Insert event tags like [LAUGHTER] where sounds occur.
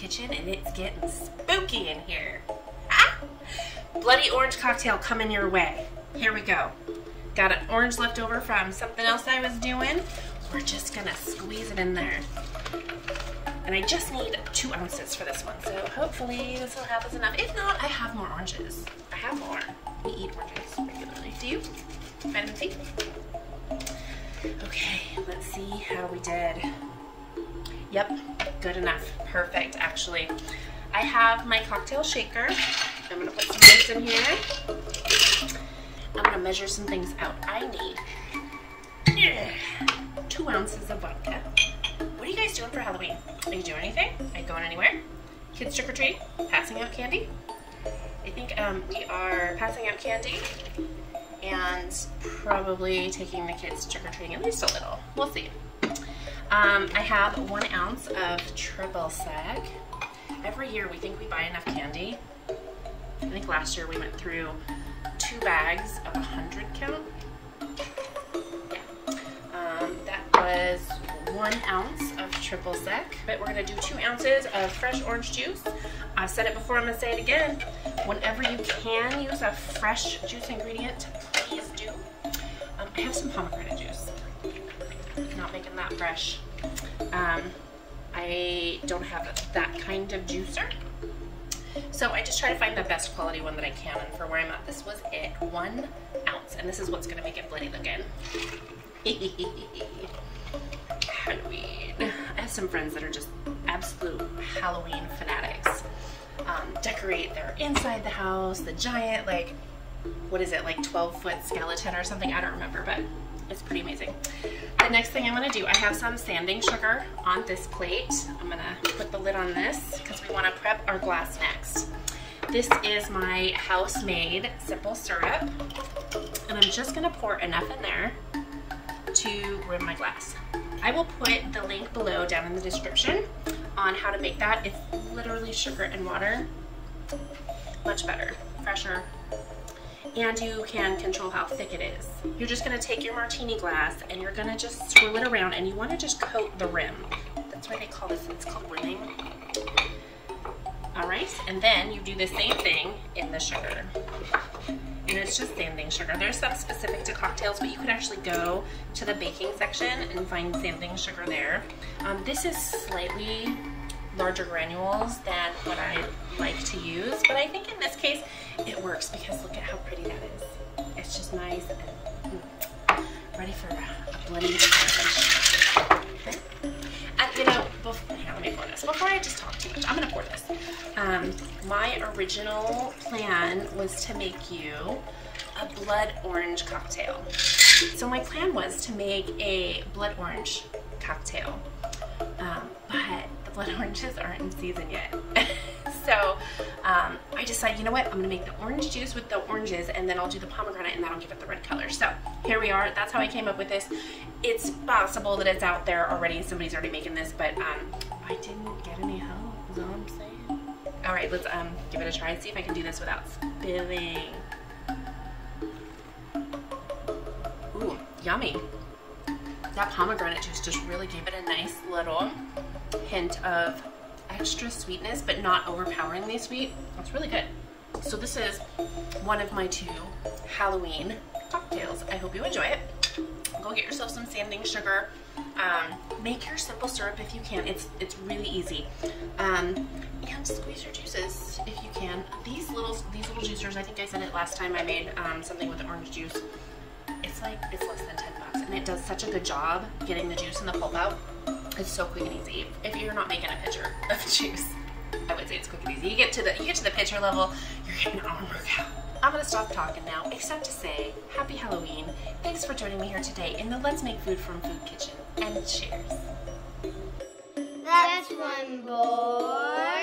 kitchen and it's getting spooky in here. Ah! Bloody orange cocktail coming your way. Here we go. Got an orange left over from something else I was doing. We're just gonna squeeze it in there. And I just need two ounces for this one, so hopefully this will have us enough. If not, I have more oranges. I have more. We eat oranges regularly. Do you? Vitamin C? Okay, let's see how we did. Yep, good enough. Perfect, actually. I have my cocktail shaker. I'm gonna put some ice in here. I'm gonna measure some things out. I need two ounces of vodka. What are you guys doing for Halloween? Are you doing anything? Are you going anywhere? Kids trick or treat? Passing out candy? I think um, we are passing out candy and probably taking the kids trick or treating at least a little. We'll see. Um, I have one ounce of triple sec. Every year we think we buy enough candy. I think last year we went through two bags of 100 count. Yeah. Um, that was one ounce of triple sec, but we're gonna do two ounces of fresh orange juice. I've said it before, I'm gonna say it again. Whenever you can use a fresh juice ingredient, please do. Um, I have some pomegranate juice. Not making that fresh. Um, I don't have that kind of juicer. So I just try to find the best quality one that I can, and for where I'm at, this was it, one ounce, and this is what's gonna make it bloody again. [LAUGHS] Halloween. I have some friends that are just absolute Halloween fanatics. Um, decorate their inside the house, the giant, like, what is it, like 12 foot skeleton or something? I don't remember, but it's pretty amazing. The next thing I'm gonna do, I have some sanding sugar on this plate. I'm gonna put the lid on this because we wanna prep our glass next. This is my house-made simple syrup, and I'm just gonna pour enough in there to rim my glass. I will put the link below down in the description on how to make that. It's literally sugar and water. Much better, fresher, and you can control how thick it is. You're just gonna take your martini glass and you're gonna just swirl it around and you wanna just coat the rim. That's why they call this, it's called rimming. All right, and then you do the same thing in the sugar. And it's just sanding sugar. There's some specific to cocktails, but you could actually go to the baking section and find sanding sugar there. Um, this is slightly larger granules than what I like to use, but I think in this case it works because look at how pretty that is. It's just nice and mm, ready for a bloody sandwich. Okay. And you know, before, here, let me pour this. Before I just talk too much, I'm gonna pour this. Um, my original plan was to make you a blood orange cocktail. So my plan was to make a blood orange cocktail, um, but blood oranges aren't in season yet. [LAUGHS] so um, I decided, you know what, I'm gonna make the orange juice with the oranges and then I'll do the pomegranate and that'll give it the red color. So here we are, that's how I came up with this. It's possible that it's out there already, somebody's already making this, but um, I didn't get any help, is all I'm saying. All right, let's um, give it a try and see if I can do this without spilling. Ooh, yummy. That pomegranate juice just really gave it a nice little hint of extra sweetness, but not overpoweringly sweet. It's really good. So this is one of my two Halloween cocktails. I hope you enjoy it. Go get yourself some sanding sugar. Um, make your simple syrup if you can. It's it's really easy. Um, and squeeze your juices if you can. These little these little juicers, I think I said it last time I made um, something with orange juice. Like it's less than 10 bucks and it does such a good job getting the juice and the pulp out. It's so quick and easy. If you're not making a pitcher [LAUGHS] of juice, I would say it's quick and easy. You get to the you get to the pitcher level, you're getting an arm workout. I'm gonna stop talking now, except to say happy Halloween. Thanks for joining me here today in the Let's Make Food from Food Kitchen. And cheers. That's one board.